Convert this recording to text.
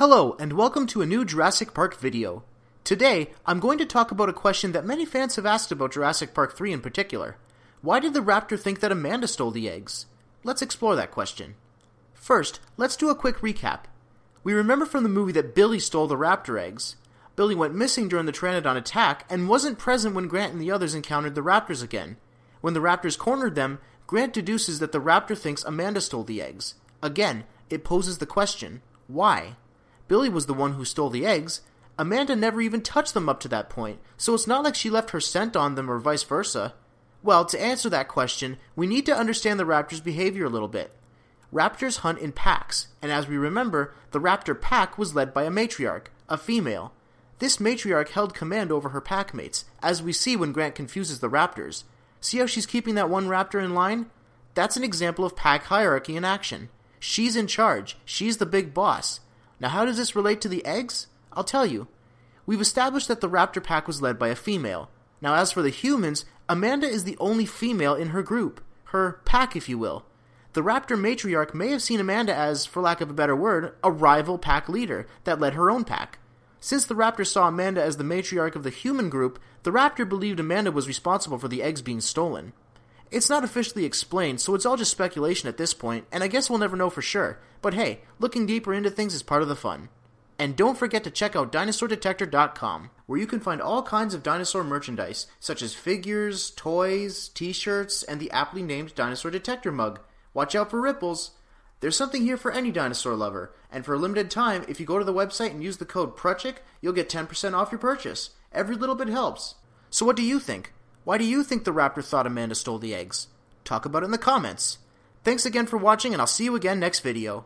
Hello, and welcome to a new Jurassic Park video. Today, I'm going to talk about a question that many fans have asked about Jurassic Park 3 in particular. Why did the raptor think that Amanda stole the eggs? Let's explore that question. First, let's do a quick recap. We remember from the movie that Billy stole the raptor eggs. Billy went missing during the Pteranodon attack and wasn't present when Grant and the others encountered the raptors again. When the raptors cornered them, Grant deduces that the raptor thinks Amanda stole the eggs. Again, it poses the question why? Billy was the one who stole the eggs. Amanda never even touched them up to that point, so it's not like she left her scent on them or vice versa. Well, to answer that question, we need to understand the raptor's behavior a little bit. Raptors hunt in packs, and as we remember, the raptor pack was led by a matriarch, a female. This matriarch held command over her pack mates, as we see when Grant confuses the raptors. See how she's keeping that one raptor in line? That's an example of pack hierarchy in action. She's in charge, she's the big boss. Now, how does this relate to the eggs? I'll tell you. We've established that the raptor pack was led by a female. Now, as for the humans, Amanda is the only female in her group, her pack, if you will. The raptor matriarch may have seen Amanda as, for lack of a better word, a rival pack leader that led her own pack. Since the raptor saw Amanda as the matriarch of the human group, the raptor believed Amanda was responsible for the eggs being stolen. It's not officially explained, so it's all just speculation at this point, and I guess we'll never know for sure. But hey, looking deeper into things is part of the fun. And don't forget to check out DinosaurDetector.com, where you can find all kinds of dinosaur merchandise, such as figures, toys, t shirts, and the aptly named Dinosaur Detector mug. Watch out for ripples! There's something here for any dinosaur lover, and for a limited time, if you go to the website and use the code PRUTCHIK, you'll get 10% off your purchase. Every little bit helps. So what do you think? Why do you think the raptor thought Amanda stole the eggs? Talk about it in the comments. Thanks again for watching, and I'll see you again next video.